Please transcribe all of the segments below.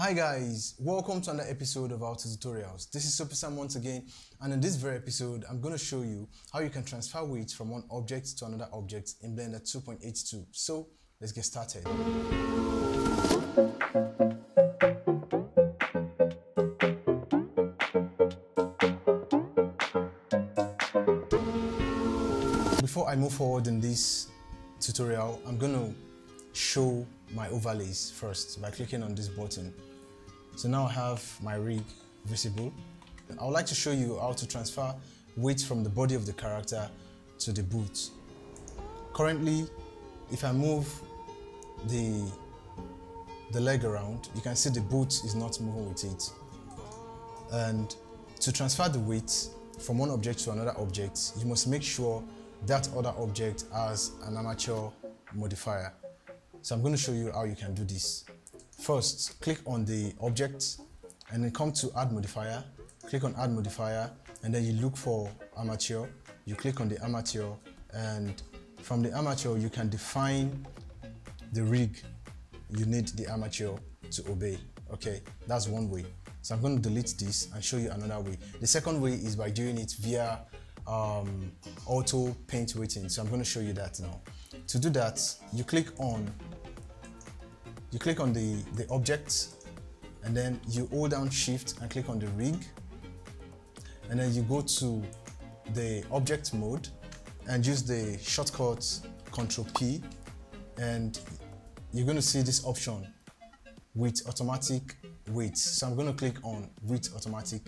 Hi guys, welcome to another episode of How To Tutorials. This is Super Sam once again and in this very episode I'm going to show you how you can transfer weights from one object to another object in Blender 2.82. So let's get started. Before I move forward in this tutorial, I'm going to show my overlays first by clicking on this button. So now I have my rig visible. I would like to show you how to transfer weight from the body of the character to the boot. Currently, if I move the, the leg around, you can see the boot is not moving with it. And to transfer the weight from one object to another object, you must make sure that other object has an armature modifier. So I'm going to show you how you can do this. First, click on the object and then come to add modifier. Click on add modifier and then you look for armature. You click on the armature and from the armature you can define the rig you need the armature to obey. Okay, that's one way. So I'm going to delete this and show you another way. The second way is by doing it via um, auto paint weighting. So I'm going to show you that now. To do that, you click on you click on the, the object and then you hold down shift and click on the rig and then you go to the object mode and use the shortcut control P. And you're going to see this option with automatic weight so I'm going to click on with automatic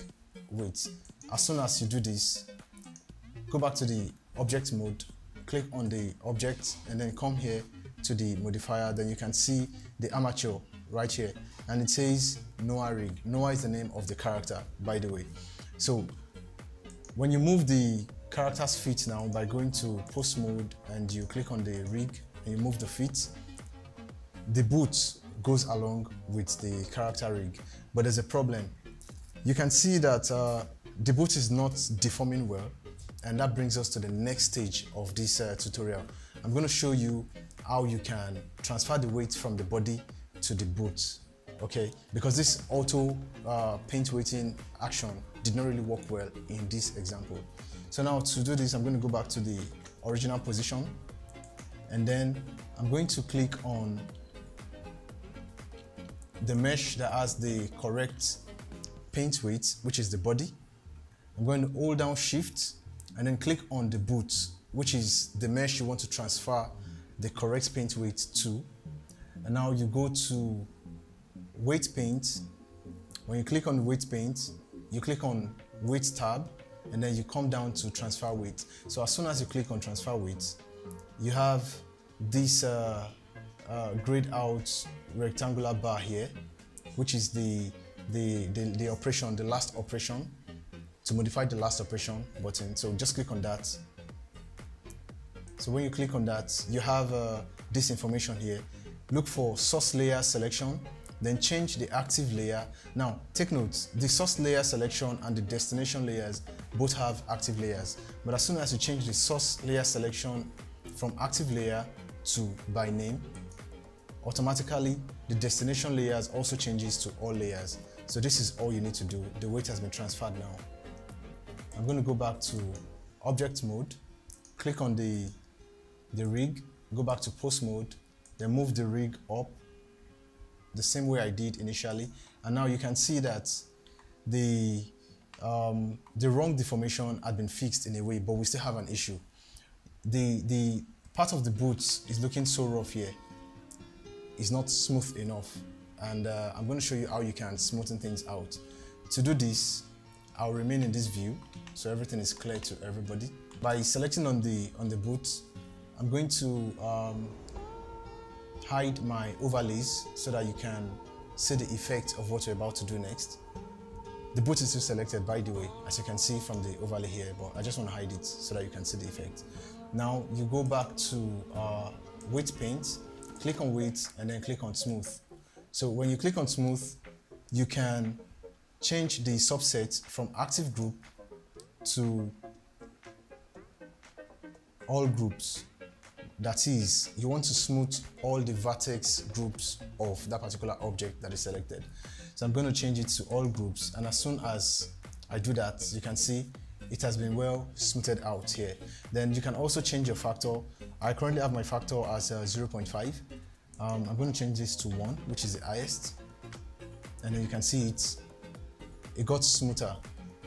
weight as soon as you do this go back to the object mode click on the object and then come here to the modifier then you can see the armature right here and it says Noah rig. Noah is the name of the character by the way. So when you move the character's feet now by going to pose mode and you click on the rig and you move the feet, the boot goes along with the character rig. But there's a problem. You can see that uh, the boot is not deforming well and that brings us to the next stage of this uh, tutorial. I'm going to show you how you can transfer the weight from the body to the boot okay? Because this auto uh, paint weighting action did not really work well in this example. So now to do this I'm going to go back to the original position and then I'm going to click on the mesh that has the correct paint weight which is the body. I'm going to hold down shift and then click on the boot which is the mesh you want to transfer the correct paint weight to. And now you go to weight paint. When you click on weight paint, you click on weight tab and then you come down to transfer weight. So as soon as you click on transfer weight, you have this uh, uh, grayed out rectangular bar here, which is the, the, the, the operation, the last operation to modify the last operation button. So just click on that so when you click on that, you have uh, this information here. Look for source layer selection, then change the active layer. Now, take note, the source layer selection and the destination layers both have active layers. But as soon as you change the source layer selection from active layer to by name, automatically the destination layers also changes to all layers. So this is all you need to do. The weight has been transferred now. I'm going to go back to object mode, click on the the rig, go back to pose mode, then move the rig up the same way I did initially. And now you can see that the, um, the wrong deformation had been fixed in a way, but we still have an issue. The, the part of the boots is looking so rough here. It's not smooth enough. And uh, I'm going to show you how you can smoothen things out. To do this, I'll remain in this view so everything is clear to everybody. By selecting on the, on the boot, I'm going to um, hide my overlays so that you can see the effect of what you're about to do next. The boot is still selected by the way, as you can see from the overlay here, but I just want to hide it so that you can see the effect. Now you go back to uh, weight paint, click on weight and then click on smooth. So when you click on smooth, you can change the subset from active group to all groups That is, you want to smooth all the vertex groups of that particular object that is selected. So I'm going to change it to all groups and as soon as I do that, you can see it has been well smoothed out here. Then you can also change your factor. I currently have my factor as uh, 0.5. Um, I'm going to change this to 1, which is the highest. And then you can see it, it got smoother.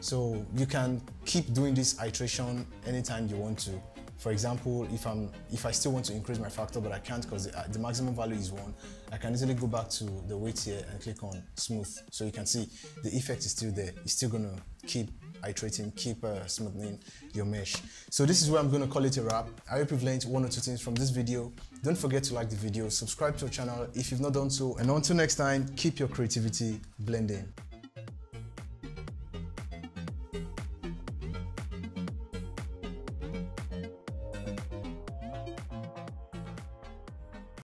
So you can keep doing this iteration anytime you want to. For example, if I'm if I still want to increase my factor but I can't because the, the, maximum value is one, I can easily go back to the weight here and click on smooth. So you can see the effect is still there. It's still gonna keep iterating, keep uh, smoothing your mesh. So this is where I'm gonna call it a wrap. I hope you've learned one or two things from this video. Don't forget to like the video, subscribe to our channel if you've not done so, and until next time, keep your creativity blending.